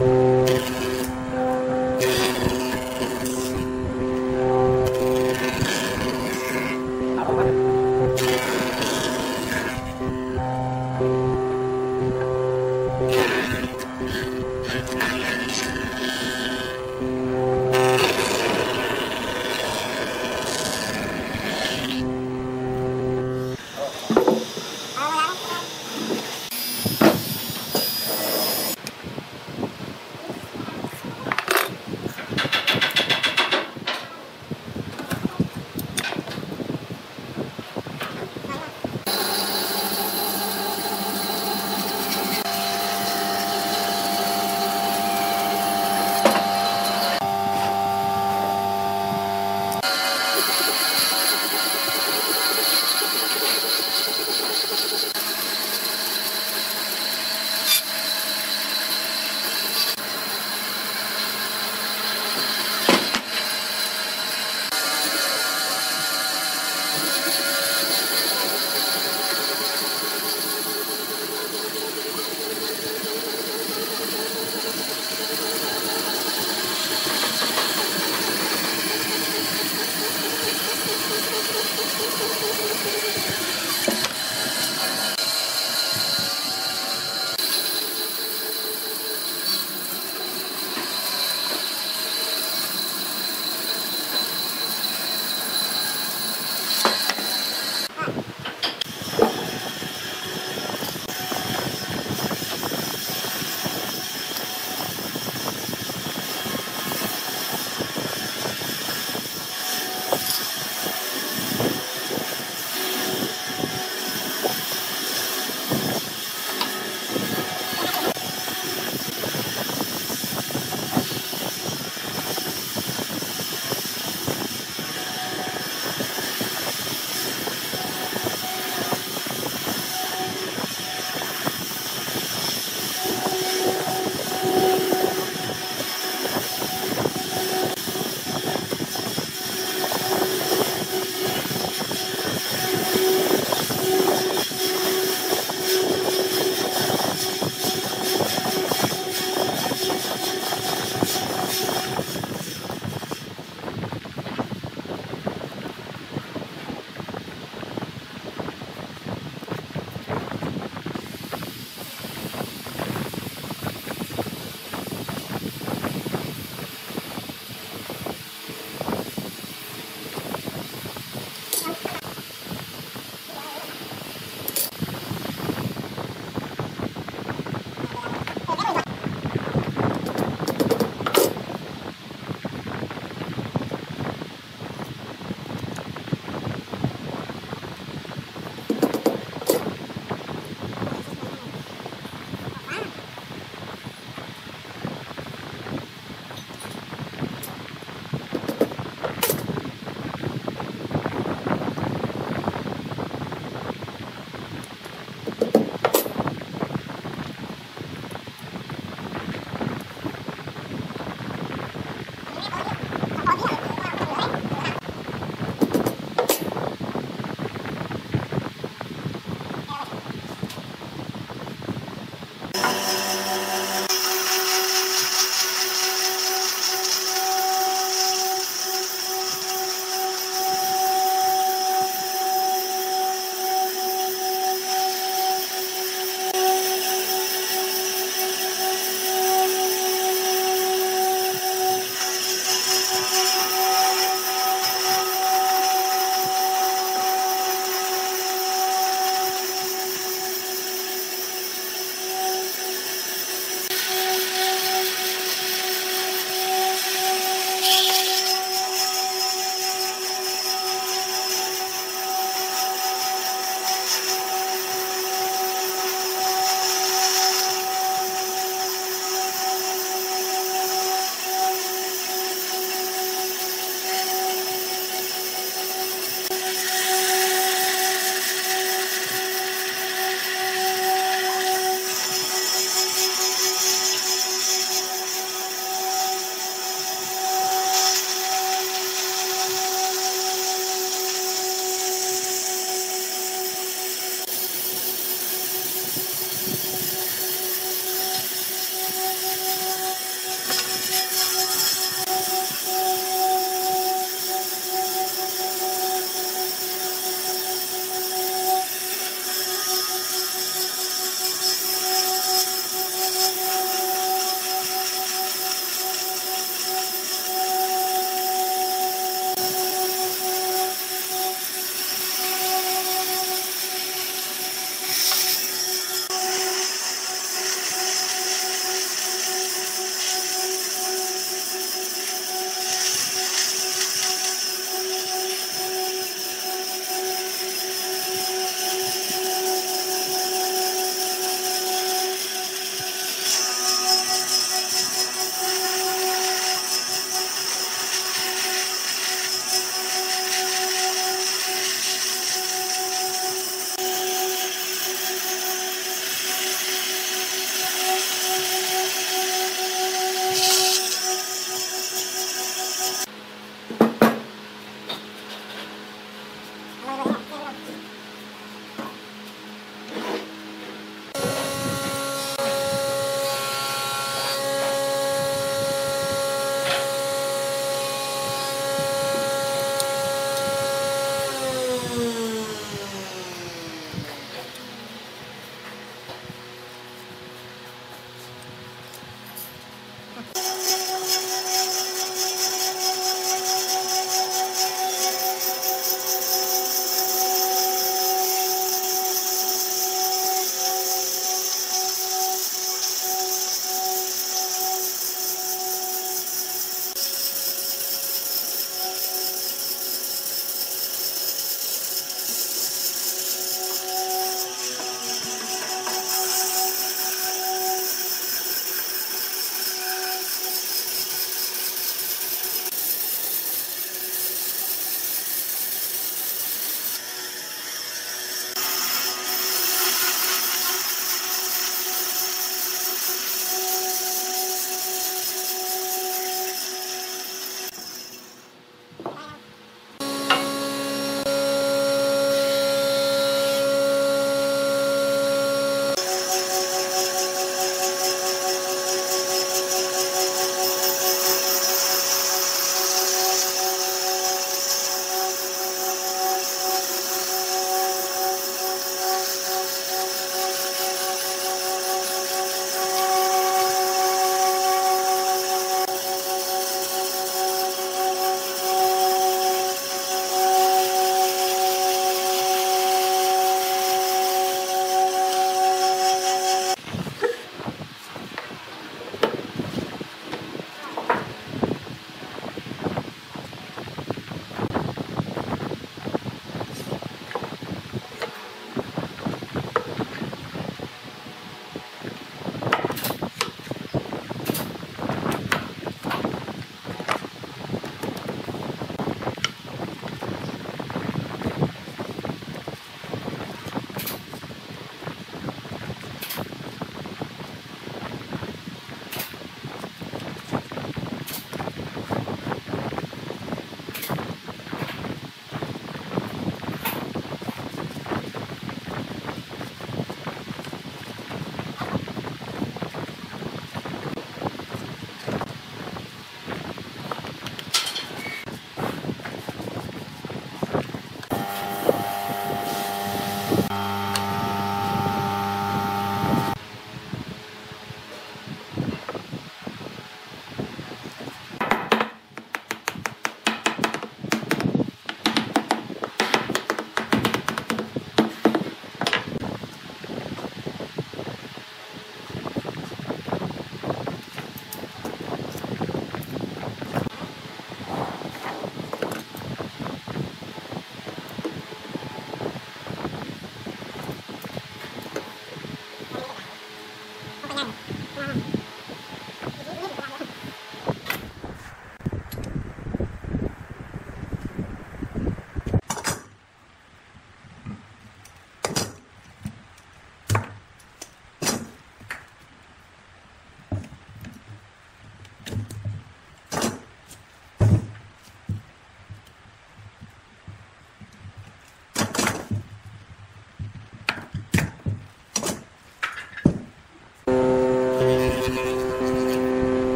O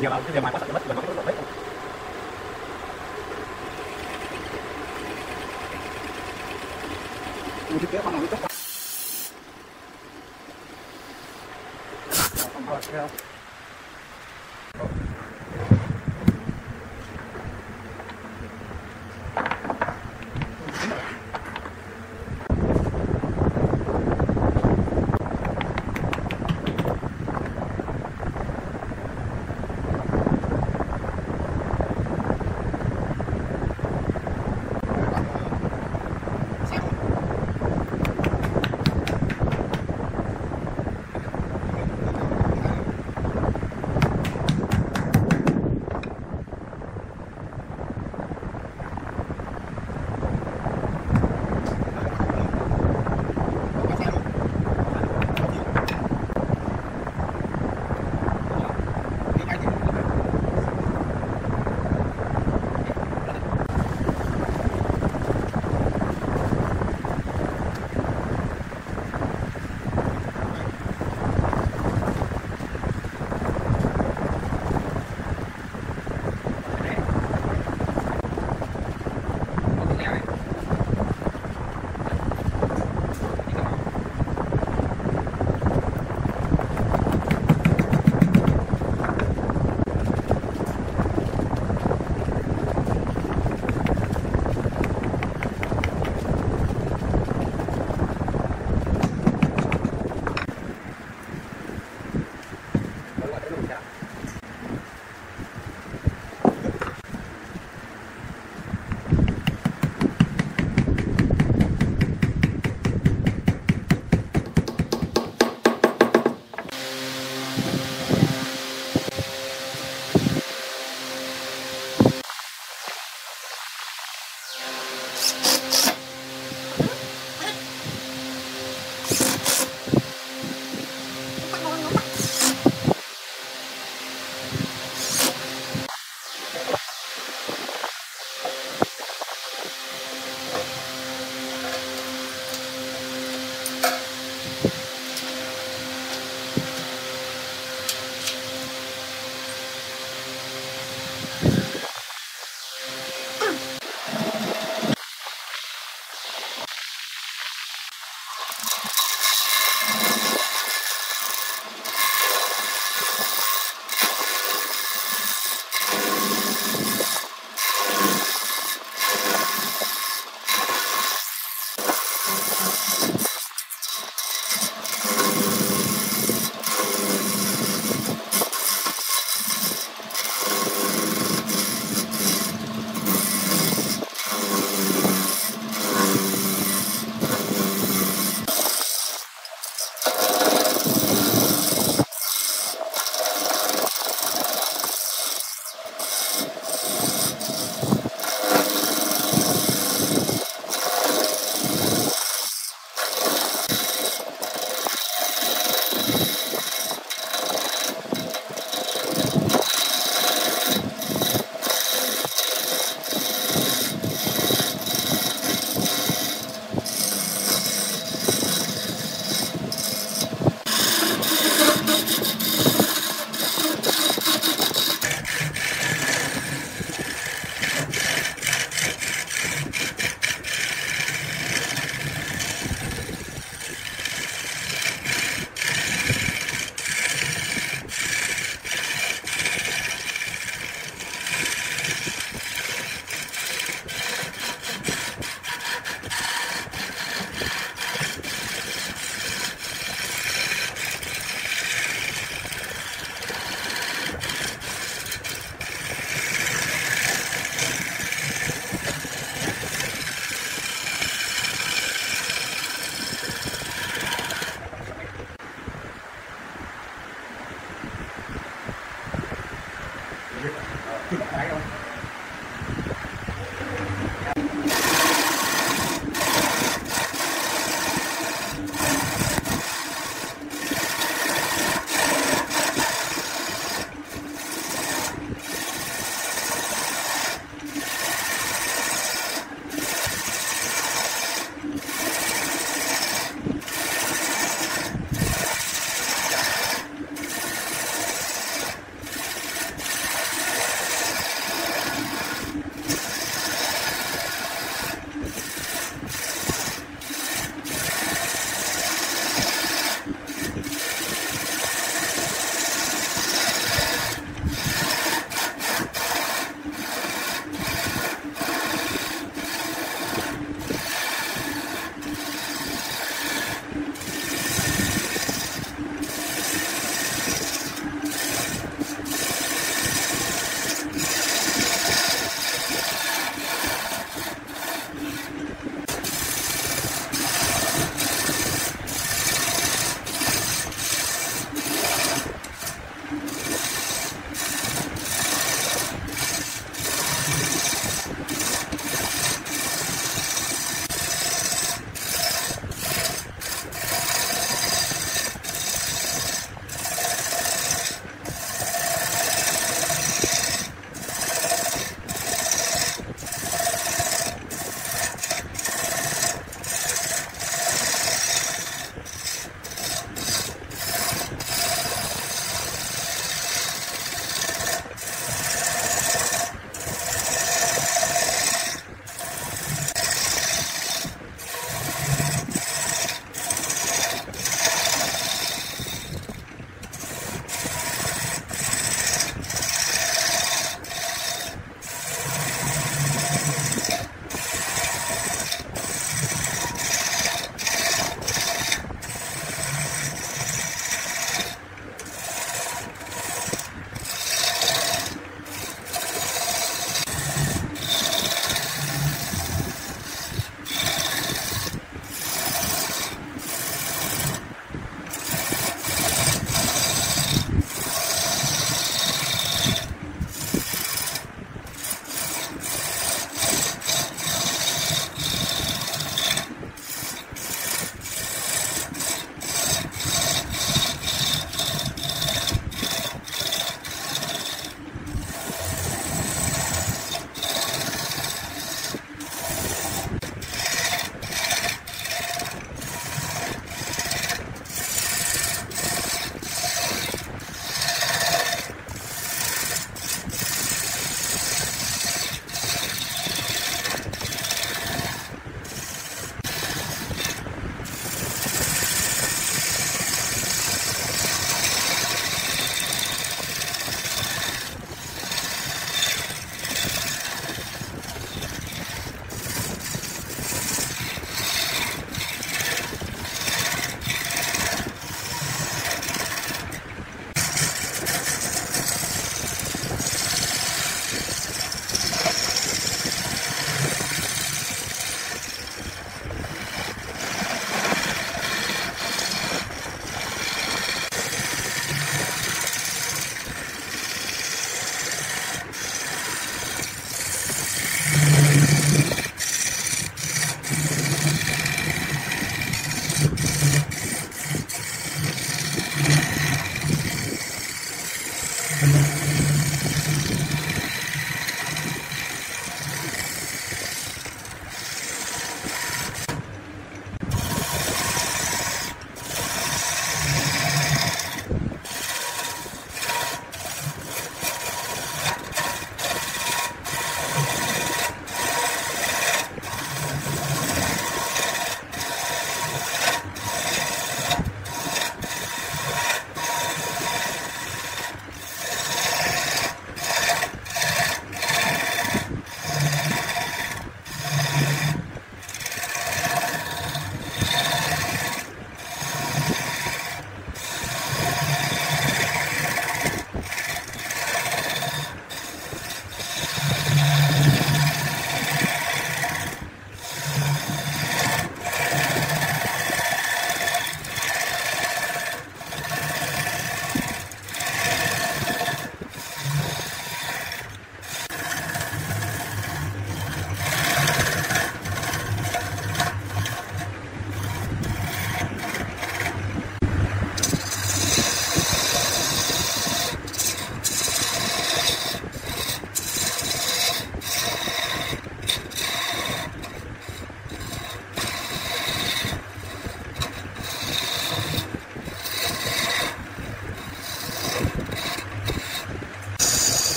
bây giờ bảo bây giờ mai có sạch mất